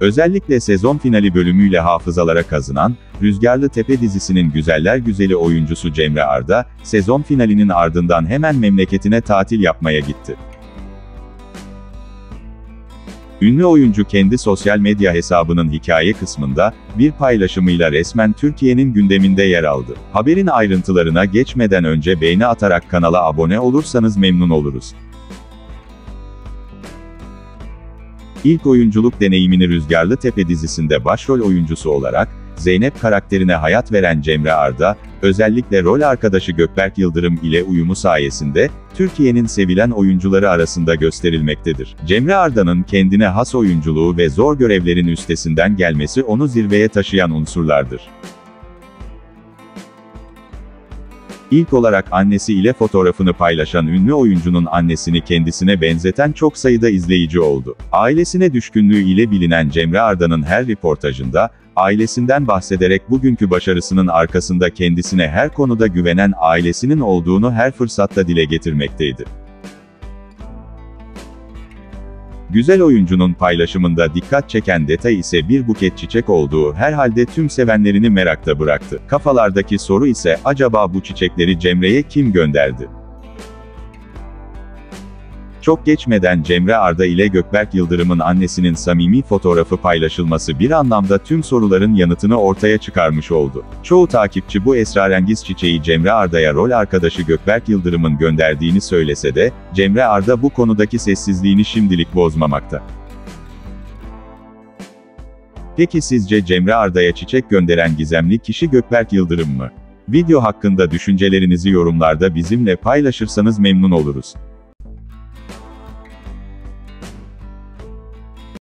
Özellikle sezon finali bölümüyle hafızalara kazınan, Rüzgarlı Tepe dizisinin güzeller güzeli oyuncusu Cemre Arda, sezon finalinin ardından hemen memleketine tatil yapmaya gitti. Ünlü oyuncu kendi sosyal medya hesabının hikaye kısmında, bir paylaşımıyla resmen Türkiye'nin gündeminde yer aldı. Haberin ayrıntılarına geçmeden önce beğeni atarak kanala abone olursanız memnun oluruz. İlk oyunculuk deneyimini Rüzgarlı Tepe dizisinde başrol oyuncusu olarak, Zeynep karakterine hayat veren Cemre Arda, özellikle rol arkadaşı Gökberk Yıldırım ile uyumu sayesinde, Türkiye'nin sevilen oyuncuları arasında gösterilmektedir. Cemre Arda'nın kendine has oyunculuğu ve zor görevlerin üstesinden gelmesi onu zirveye taşıyan unsurlardır. İlk olarak annesi ile fotoğrafını paylaşan ünlü oyuncunun annesini kendisine benzeten çok sayıda izleyici oldu. Ailesine düşkünlüğü ile bilinen Cemre Arda'nın her reportajında, ailesinden bahsederek bugünkü başarısının arkasında kendisine her konuda güvenen ailesinin olduğunu her fırsatta dile getirmekteydi. Güzel oyuncunun paylaşımında dikkat çeken detay ise bir buket çiçek olduğu herhalde tüm sevenlerini merakta bıraktı. Kafalardaki soru ise acaba bu çiçekleri Cemre'ye kim gönderdi? Çok geçmeden Cemre Arda ile Gökberk Yıldırım'ın annesinin samimi fotoğrafı paylaşılması bir anlamda tüm soruların yanıtını ortaya çıkarmış oldu. Çoğu takipçi bu esrarengiz çiçeği Cemre Arda'ya rol arkadaşı Gökberk Yıldırım'ın gönderdiğini söylese de, Cemre Arda bu konudaki sessizliğini şimdilik bozmamakta. Peki sizce Cemre Arda'ya çiçek gönderen gizemli kişi Gökberk Yıldırım mı? Video hakkında düşüncelerinizi yorumlarda bizimle paylaşırsanız memnun oluruz.